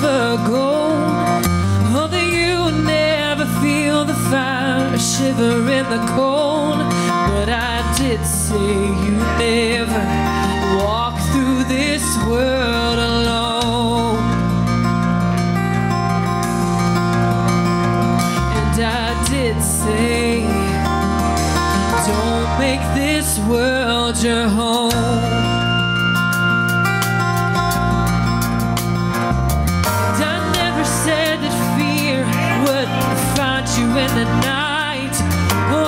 gold. Oh, that you never feel the fire, shiver in the cold. But I did say you never walk through this world alone. And I did say, don't make this world your home. Said that fear would find you in the night.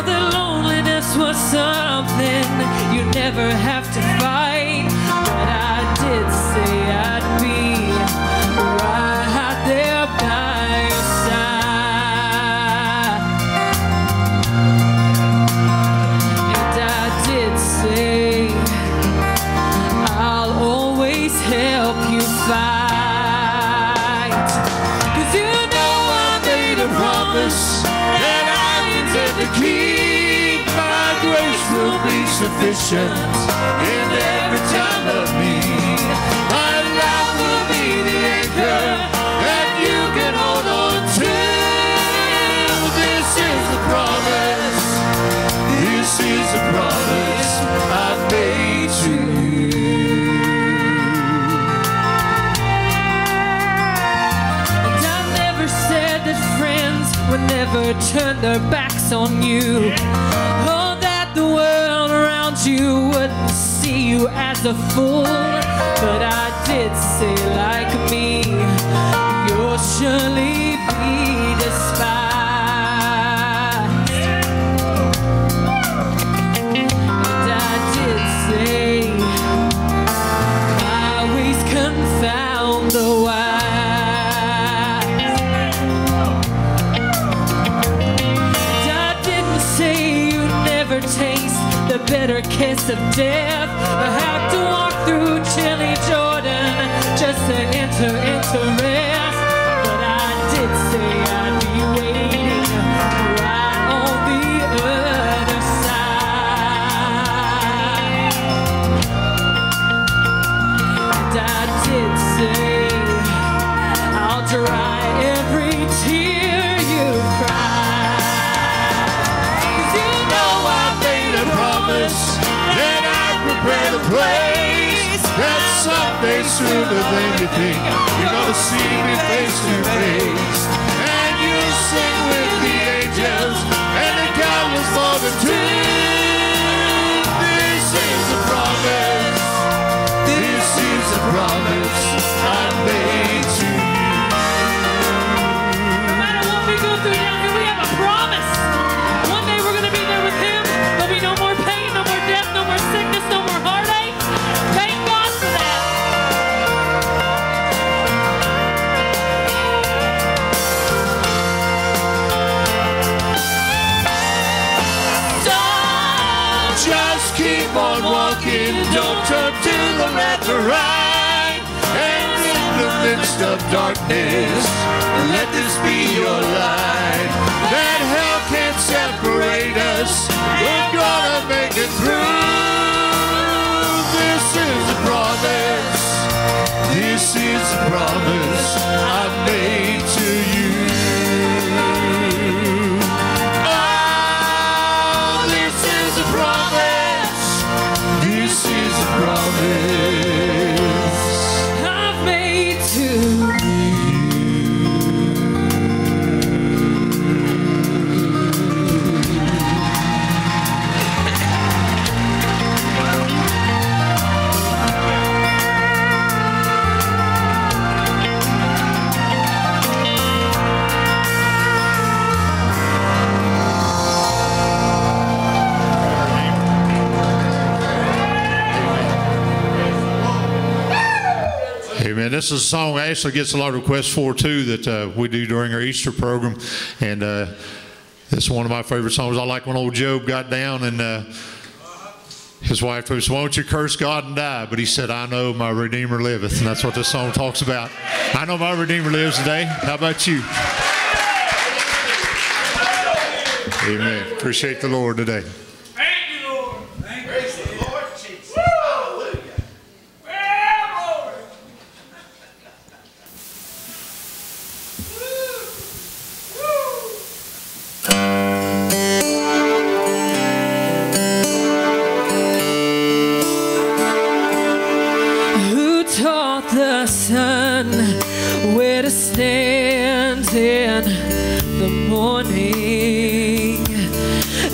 That loneliness was something you never have to fight. But I did say I'd be right there by your side. And I did say I'll always help you fight. Promise that I intend to keep. My grace will be sufficient in every time of need. Never turn their backs on you. Or that the world around you wouldn't see you as a fool. But I did say, like me, you'll surely bitter kiss of death. I have to walk through chilly Jordan just to enter into rest. Prepare the place. That someday sooner than you think, you're gonna see me face to face. And you'll sing with the angels, and the God more than two. Don't turn to the left or right. And in the midst of darkness, let this be your light. That hell can't separate us, we're gonna make it through. This is a song Ashley gets a lot of requests for too that uh, we do during our Easter program, and uh, it's one of my favorite songs. I like when old Job got down and uh, his wife "Why don't you curse God and die?" But he said, "I know my Redeemer liveth," and that's what this song talks about. I know my Redeemer lives today. How about you? Amen. Appreciate the Lord today.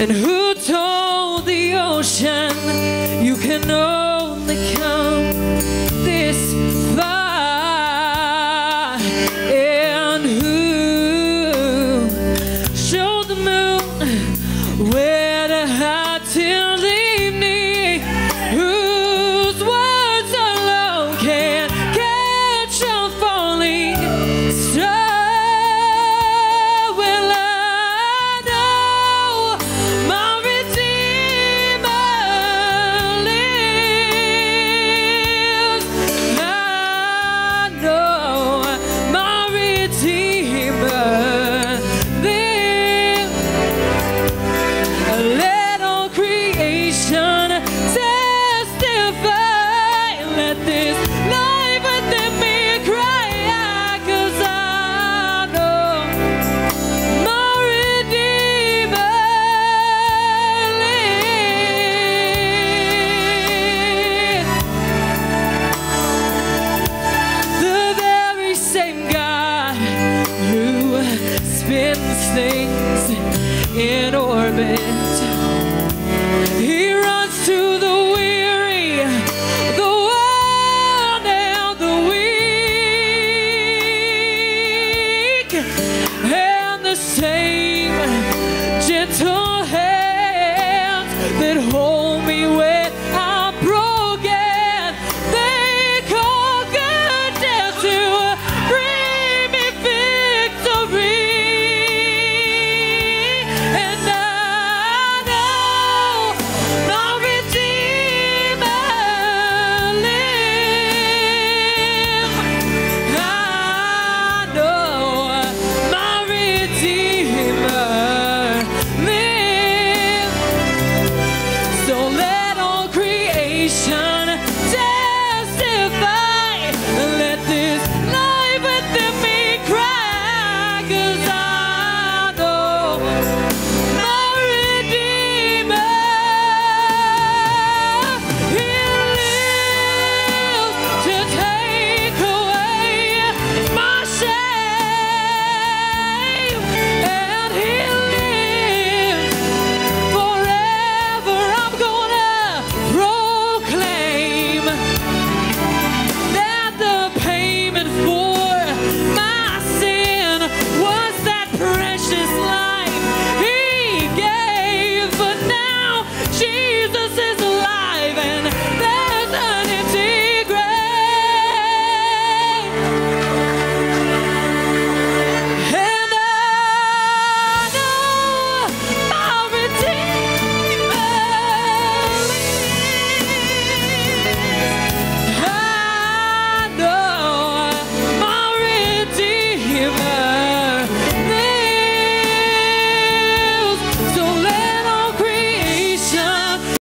And who told the ocean you can know? things in